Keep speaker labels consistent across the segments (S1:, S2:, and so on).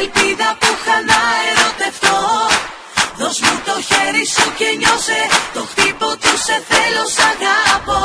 S1: ελπίδα που είχα να ερωτευτώ Δώσ' μου το χέρι σου και νιώσε Το χτύπο του σε θέλω σ' αγαπώ.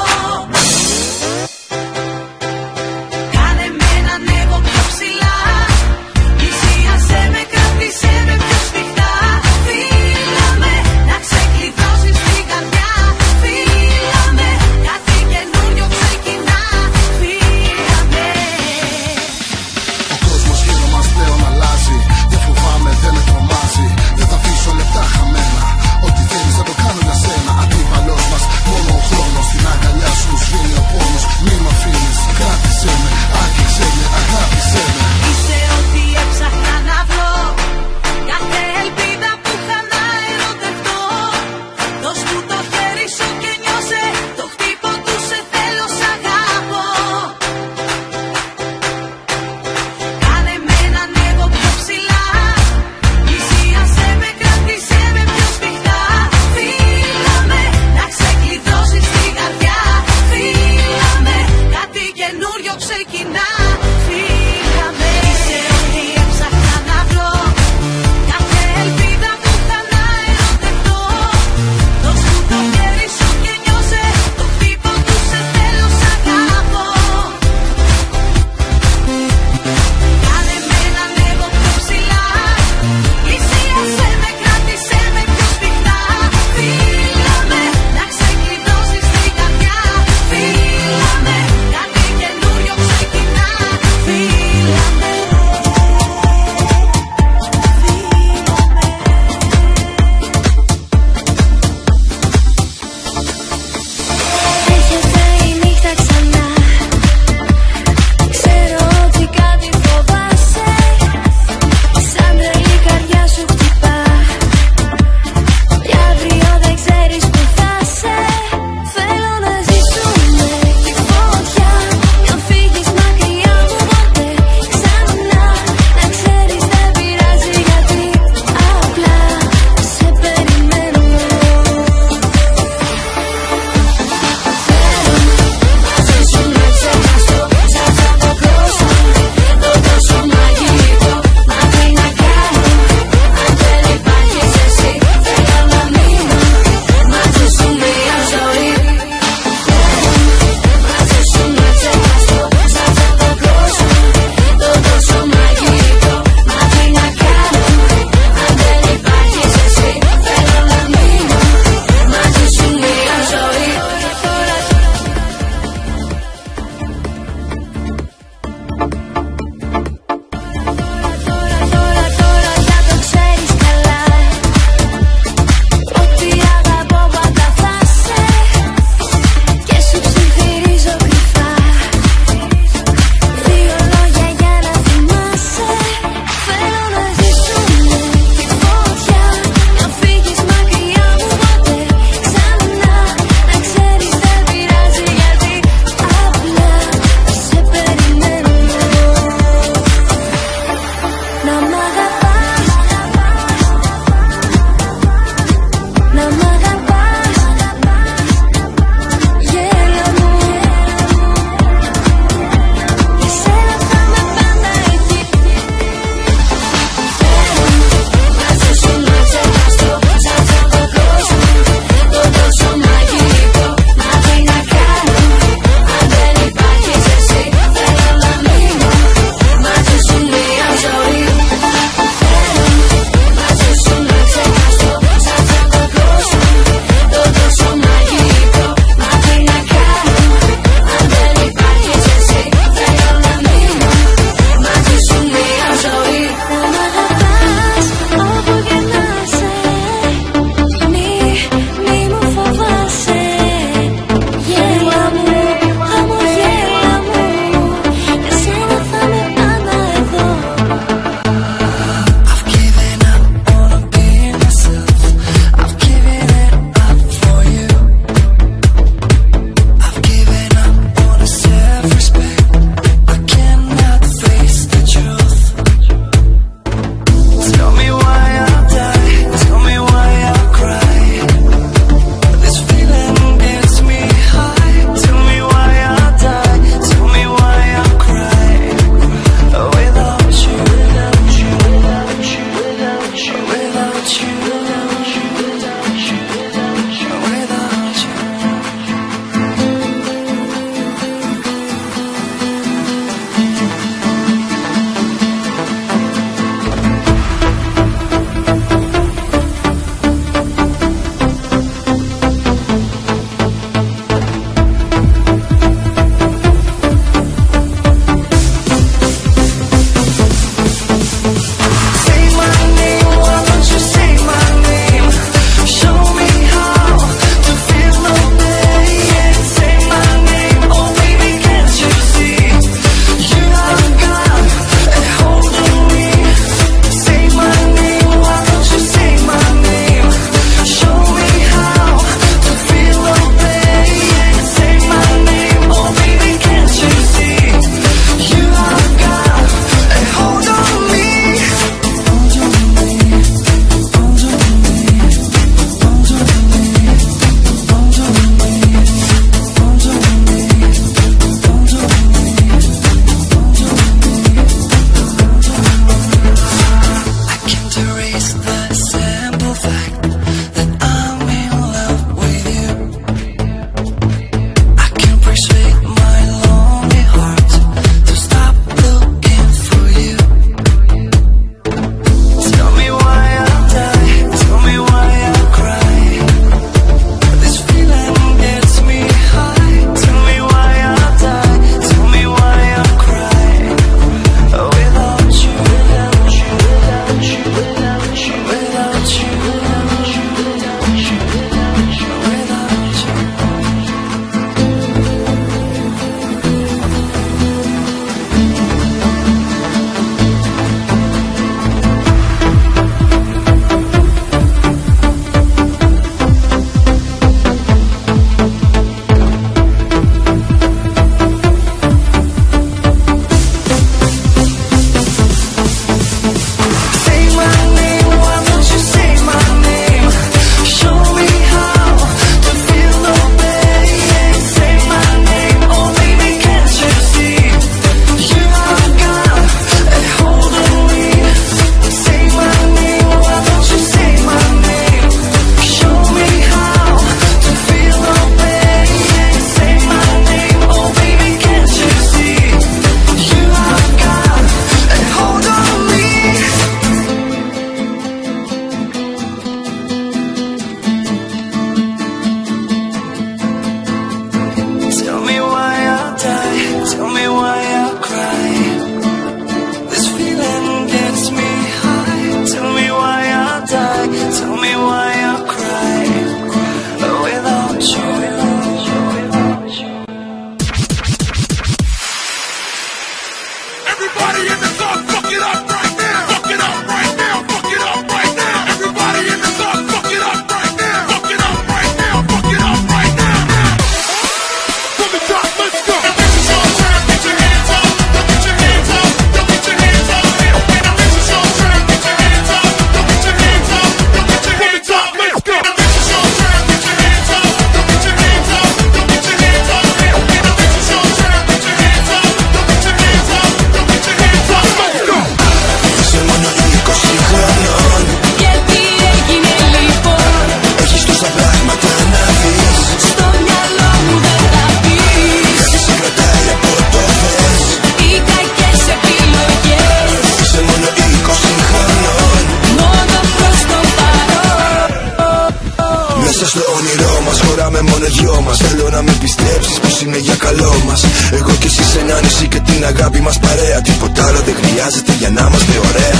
S1: για καλό μας. Εγώ και εσύ ένα και την
S2: αγάπη μας παρέα. Τίποτα άλλο δεν χρειάζεται για να είμαστε ωραία.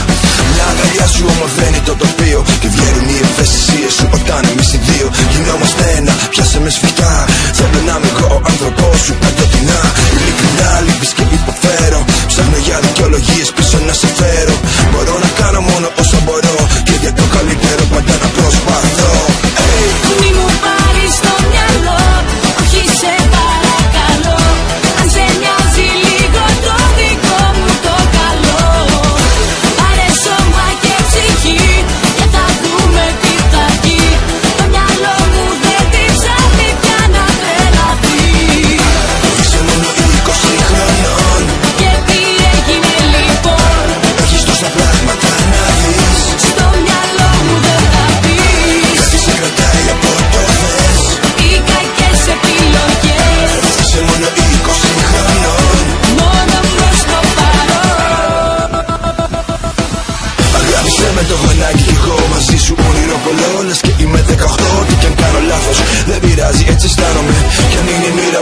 S2: Μια αγκαλιά σου
S3: ομορφαίνει το τοπίο και
S2: βγαίνουν
S3: οι ευαισθησίες σου όταν εμείς οι δύο γινόμαστε ένα. Πιάσε με σφιχτά. Θέλω να είμαι εγώ ο
S1: άνθρωπό σου παντοτινά. Ειλικρινά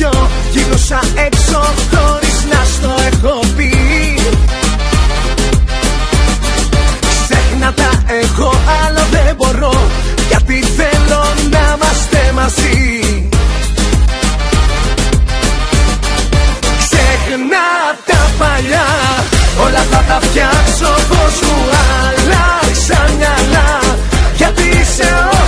S1: χίλιες δυο. Γύρωσα έξω χωρίς να στο έχω πει. Ξέχνα τα εγώ άλλο δεν μπορώ Γιατί θέλω να είμαστε μαζί. Ξέχνα τα παλιά Όλα θα τα φτιάξω πως μου άλλαξαν μυαλά. Γιατί είσαι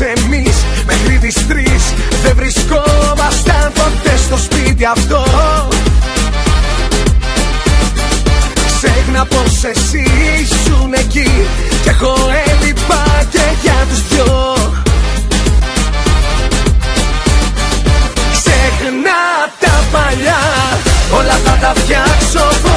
S1: εμείς Μέχρι τις τρεις δεν βρισκόμασταν ποτέ στο σπίτι αυτό. Ξέχνα πως εσύ ήσουν εκεί Κι έχω έλειπα και για τους δυο. Ξέχνα τα παλιά Όλα θα τα φτιάξω